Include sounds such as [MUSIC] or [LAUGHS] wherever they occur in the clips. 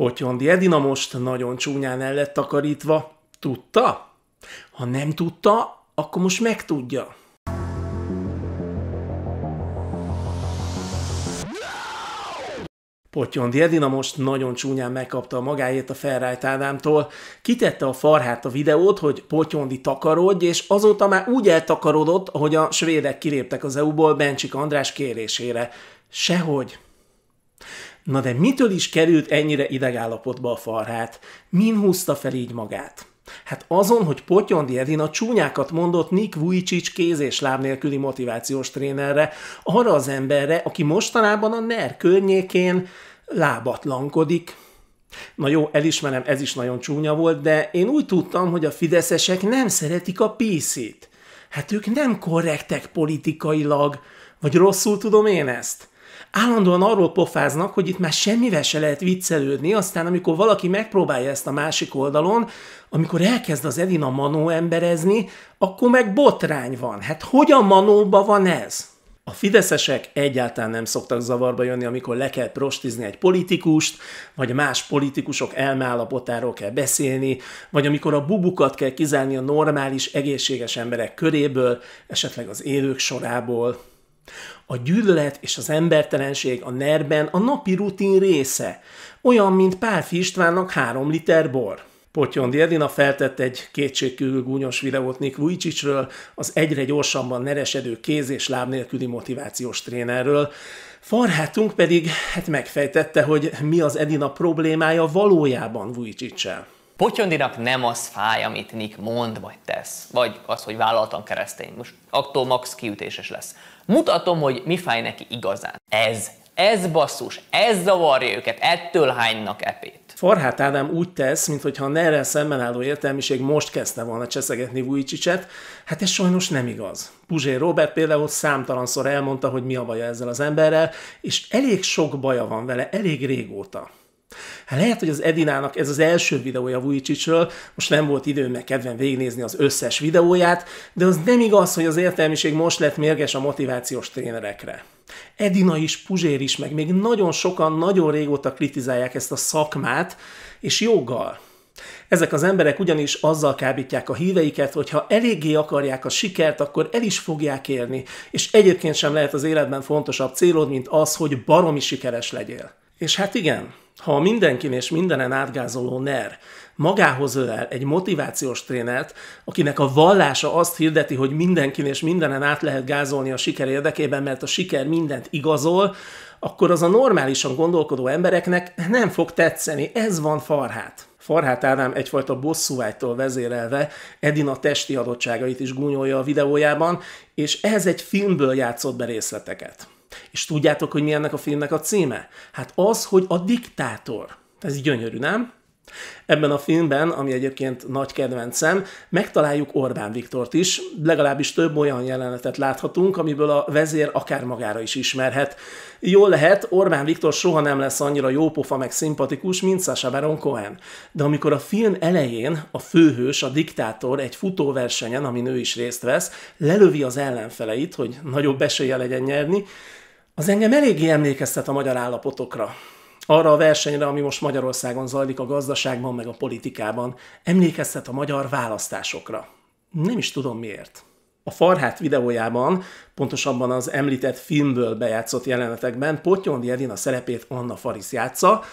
Potyondi Edina most nagyon csúnyán el lett takarítva. Tudta? Ha nem tudta, akkor most megtudja. Potyondi Edina most nagyon csúnyán megkapta a magáét a Ferrájt Ádámtól, kitette a farhát a videót, hogy Potyondi takarodj, és azóta már úgy eltakarodott, ahogy a svédek kiléptek az EU-ból Bencsik András kérésére. Sehogy. Na de mitől is került ennyire idegállapotba a farhát? Min húzta fel így magát? Hát azon, hogy Potyondi Edina csúnyákat mondott Nick Vujicic kéz és láb nélküli motivációs trénerre, arra az emberre, aki mostanában a NER környékén lábatlankodik. Na jó, elismerem, ez is nagyon csúnya volt, de én úgy tudtam, hogy a fideszesek nem szeretik a PC-t. Hát ők nem korrektek politikailag, vagy rosszul tudom én ezt? Állandóan arról pofáznak, hogy itt már semmivel se lehet viccelődni, aztán amikor valaki megpróbálja ezt a másik oldalon, amikor elkezd az Edina Manó emberezni, akkor meg botrány van. Hát hogyan Manóba van ez? A fideszesek egyáltalán nem szoktak zavarba jönni, amikor le kell prostizni egy politikust, vagy más politikusok elmeállapotáról kell beszélni, vagy amikor a bubukat kell kizárni a normális, egészséges emberek köréből, esetleg az élők sorából. A gyűlölet és az embertelenség a nerben a napi rutin része, olyan, mint Pálfi Istvánnak három liter bor. Potyondi Edina feltett egy kétségkívül gúnyos videót Nick Vujicicről, az egyre gyorsabban neresedő kéz és láb nélküli motivációs trénerről. Farhátunk pedig hát megfejtette, hogy mi az Edina problémája valójában Vujicicsel. Potyondinak nem az fáj, amit Nick mond vagy tesz, vagy az, hogy vállaltan keresztény. Most attól max kiütéses lesz. Mutatom, hogy mi fáj neki igazán. Ez, ez basszus, ez zavarja őket, ettől hánynak epét. Farhát Ádám úgy tesz, mintha a nerrel szemben álló értelmiség most kezdte volna cseszegetni Vujicicset, hát ez sajnos nem igaz. Puzsé Robert például számtalanszor elmondta, hogy mi a baja ezzel az emberrel, és elég sok baja van vele, elég régóta. Hát lehet, hogy az Edinának ez az első videója Vujicicről, most nem volt időm meg kedven végignézni az összes videóját, de az nem igaz, hogy az értelmiség most lett mérges a motivációs trénerekre. Edina is, Puzsér is, meg még nagyon sokan nagyon régóta kritizálják ezt a szakmát, és joggal. Ezek az emberek ugyanis azzal kábítják a híveiket, hogy ha eléggé akarják a sikert, akkor el is fogják érni, és egyébként sem lehet az életben fontosabb célod, mint az, hogy baromi sikeres legyél. És hát igen, ha a mindenkin és mindenen átgázoló NER magához ölel egy motivációs trénert, akinek a vallása azt hirdeti, hogy mindenkin és mindenen át lehet gázolni a siker érdekében, mert a siker mindent igazol, akkor az a normálisan gondolkodó embereknek nem fog tetszeni. Ez van Farhát. Farhát Ádám egyfajta bosszúvágytól vezérelve Edina testi adottságait is gúnyolja a videójában, és ehhez egy filmből játszott be részleteket. És tudjátok, hogy mi ennek a filmnek a címe? Hát az, hogy a diktátor. Ez gyönyörű, nem? Ebben a filmben, ami egyébként nagy kedvencem, megtaláljuk Orbán Viktort is, legalábbis több olyan jelenetet láthatunk, amiből a vezér akár magára is ismerhet. Jól lehet, Orbán Viktor soha nem lesz annyira jópofa meg szimpatikus, mint Sasha Baron Cohen. De amikor a film elején a főhős, a diktátor egy futóversenyen, amin ő is részt vesz, lelövi az ellenfeleit, hogy nagyobb esélye legyen nyerni, az engem eléggé emlékeztet a magyar állapotokra. Arra a versenyre, ami most Magyarországon zajlik a gazdaságban, meg a politikában, emlékeztet a magyar választásokra. Nem is tudom miért. A Farhát videójában, pontosabban az említett filmből bejátszott jelenetekben Potyondi Edina szerepét Anna Faris játsza,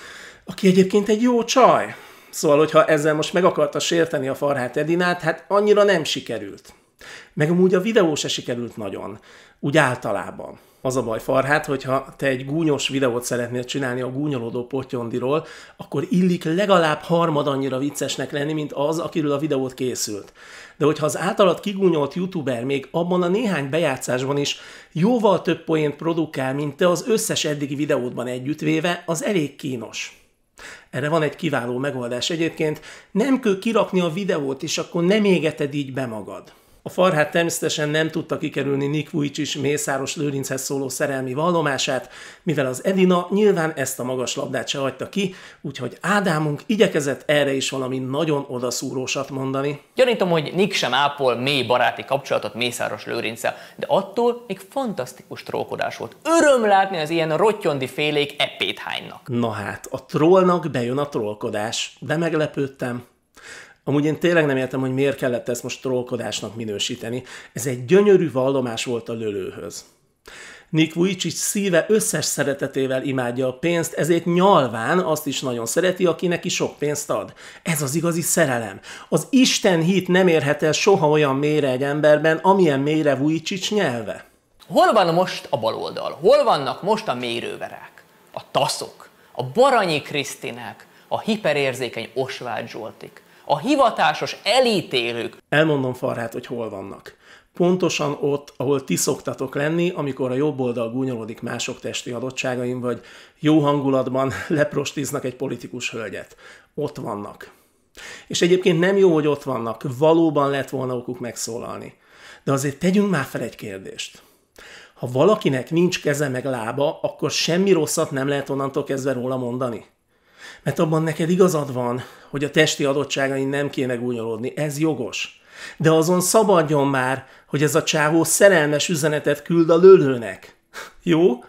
aki egyébként egy jó csaj. Szóval, hogyha ezzel most meg akarta sérteni a Farhát Edinát, hát annyira nem sikerült. Meg amúgy a videó se sikerült nagyon, úgy általában. Az a baj, Farhát, hogyha te egy gúnyos videót szeretnél csinálni a gúnyolódó potyondiról, akkor illik legalább harmad annyira viccesnek lenni, mint az, akiről a videót készült. De hogyha az általad kigúnyolt youtuber még abban a néhány bejátszásban is jóval több poént produkál, mint te az összes eddigi videódban együttvéve, az elég kínos. Erre van egy kiváló megoldás egyébként, nem kell kirakni a videót, és akkor nem égeted így be magad. A Farhát természetesen nem tudta kikerülni Nick Vujicic Mészáros Lőrinchez szóló szerelmi vallomását, mivel az Edina nyilván ezt a magas labdát se hagyta ki, úgyhogy Ádámunk igyekezett erre is valami nagyon odaszúrósat mondani. Gyanítom, hogy Nick sem ápol mély baráti kapcsolatot Mészáros Lőrinccel, de attól még fantasztikus trókodás volt. Öröm látni az ilyen rottyondi félék epét hánynak. Na hát, a trollnak bejön a trollkodás, de meglepődtem. Amúgy én tényleg nem értem, hogy miért kellett ezt most trollkodásnak minősíteni. Ez egy gyönyörű vallomás volt a lölőhöz. Nick Vujicic szíve összes szeretetével imádja a pénzt, ezért nyalván azt is nagyon szereti, aki neki sok pénzt ad. Ez az igazi szerelem. Az Isten hit nem érhet el soha olyan mélyre egy emberben, amilyen mélyre Vujicic nyelve. Hol van most a baloldal? Hol vannak most a mérőverák? A taszok, a Baranyi Krisztinák, a hiperérzékeny Osvágy Zsoltik, a hivatásos elítélők. Elmondom Farhát, hogy hol vannak. Pontosan ott, ahol ti szoktatok lenni, amikor a jobb oldal gúnyolódik mások testi adottságaim, vagy jó hangulatban [LAUGHS] leprostiznak egy politikus hölgyet. Ott vannak. És egyébként nem jó, hogy ott vannak, valóban lett volna okuk megszólalni. De azért tegyünk már fel egy kérdést. Ha valakinek nincs keze meg lába, akkor semmi rosszat nem lehet onnantól kezdve róla mondani. Mert abban neked igazad van, hogy a testi adottságain nem kéne gúnyolódni, ez jogos. De azon szabadjon már, hogy ez a csávó szerelmes üzenetet küld a lölőnek. [LAUGHS] Jó?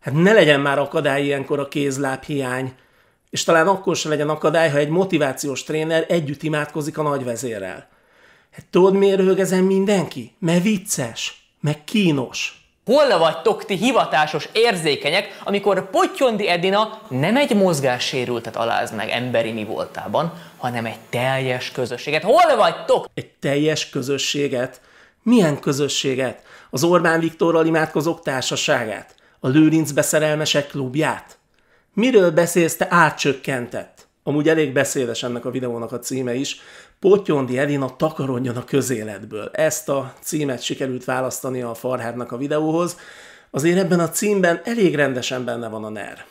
Hát ne legyen már akadály ilyenkor a kézláb hiány, és talán akkor se legyen akadály, ha egy motivációs tréner együtt imádkozik a nagyvezérrel. Hát tudod, miért röhög ezen mindenki? Mert vicces, meg kínos. Hol vagytok ti hivatásos érzékenyek, amikor Potyondi Edina nem egy mozgássérültet aláz meg emberi mi voltában, hanem egy teljes közösséget? Hol vagytok? Egy teljes közösséget? Milyen közösséget? Az Orbán Viktorral imádkozók társaságát? A Lőrinc beszerelmesek klubját? Miről beszélsz te átcsökkentett? Amúgy elég beszédes ennek a videónak a címe is. Potyondi Edina takarodjon a közéletből. Ezt a címet sikerült választani a Farhádnak a videóhoz. Azért ebben a címben elég rendesen benne van a NER.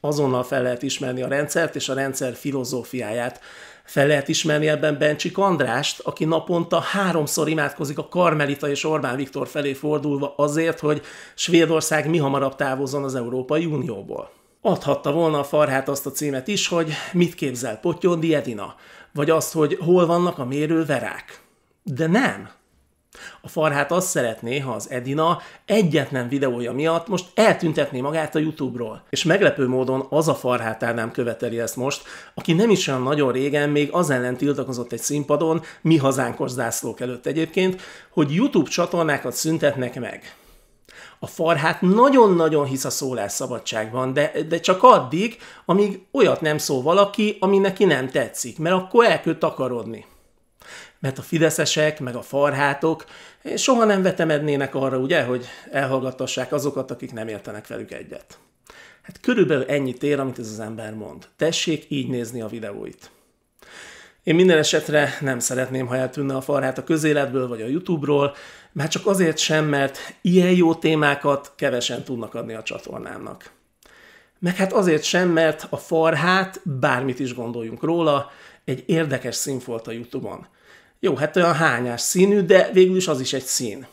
Azonnal fel lehet ismerni a rendszert és a rendszer filozófiáját. Fel lehet ismerni ebben Bencsik Andrást, aki naponta háromszor imádkozik a Karmelita és Orbán Viktor felé fordulva azért, hogy Svédország mi hamarabb távozzon az Európai Unióból. Adhatta volna a Farhát azt a címet is, hogy mit képzel Potyondi Edina, vagy azt, hogy hol vannak a mérőverák. De nem. A Farhát azt szeretné, ha az Edina egyetlen videója miatt most eltüntetné magát a YouTube-ról. És meglepő módon az a Farhát nem követeli ezt most, aki nem is olyan nagyon régen még az ellen tiltakozott egy színpadon, mi hazánkos zászlók előtt egyébként, hogy YouTube csatornákat szüntetnek meg. A farhát nagyon-nagyon hisz a szólásszabadságban, de, de csak addig, amíg olyat nem szól valaki, ami neki nem tetszik, mert akkor el kell takarodni. Mert a fideszesek, meg a farhátok soha nem vetemednének arra, ugye, hogy elhallgattassák azokat, akik nem értenek velük egyet. Hát körülbelül ennyit ér, amit ez az ember mond. Tessék így nézni a videóit. Én minden esetre nem szeretném, ha eltűnne a farhát a közéletből vagy a YouTube-ról, már csak azért sem, mert ilyen jó témákat kevesen tudnak adni a csatornámnak. Meg hát azért sem, mert a farhát, bármit is gondoljunk róla, egy érdekes szín volt a YouTube-on. Jó, hát olyan hányás színű, de végül is az is egy szín.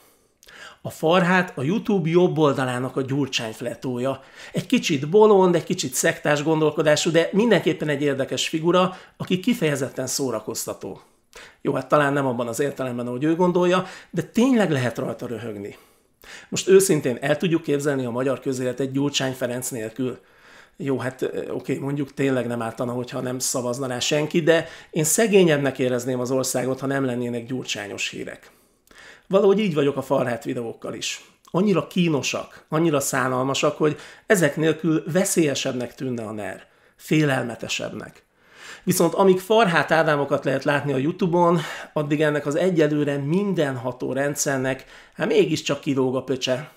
A farhát a YouTube jobb oldalának a gyurcsányfletója. Egy kicsit bolond, egy kicsit szektás gondolkodású, de mindenképpen egy érdekes figura, aki kifejezetten szórakoztató. Jó, hát talán nem abban az értelemben, ahogy ő gondolja, de tényleg lehet rajta röhögni. Most őszintén el tudjuk képzelni a magyar közéletet Gyurcsány Ferenc nélkül. Jó, hát oké, okay, mondjuk tényleg nem ártana, hogyha nem szavazna rá senki, de én szegényebbnek érezném az országot, ha nem lennének gyurcsányos hírek. Valahogy így vagyok a farhát videókkal is. Annyira kínosak, annyira szánalmasak, hogy ezek nélkül veszélyesebbnek tűnne a NER. Félelmetesebbnek. Viszont amíg Farhát Ádámokat lehet látni a Youtube-on, addig ennek az egyelőre mindenható rendszernek hát mégiscsak kilóg a pöcse.